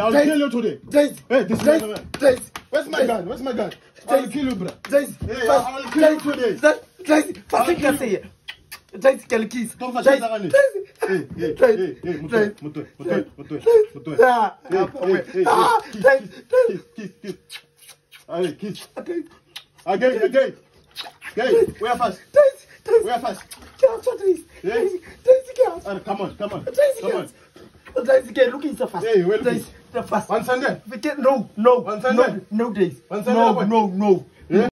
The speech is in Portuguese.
I'll Daisy, kill you today. Daisy, Hey, this is Daisy, my man. Daisy. Where's my Daisy. gun? Where's my gun? I'll Daisy. kill you, bro. Daisy, Hey, fast- I'll kill you Daisy, today. Daisy, Daisy, fasen ka seye. Daisy, ke lukisa. Don't touch Daisy, that gun. Daisy, Hey, hey, Daisy, hey, hey, Daisy. Mutwe, Mutwe, Mutwe, Mutwe, Mutwe. Ah, Hey, ah, hey, wait. hey, Ah, hey, Daisy, kiss, Daisy, kiss, kiss, kiss. Allez, quitte. Again, again. Guys, we are fast. We are fast. Count to this. Yes. Count. Right, come on, come on. Come on. Days again, look at the fast. Hey, wait. Days, the fast. One Sunday. No, no. One Sunday. No, no days. One Sunday. No, no, no.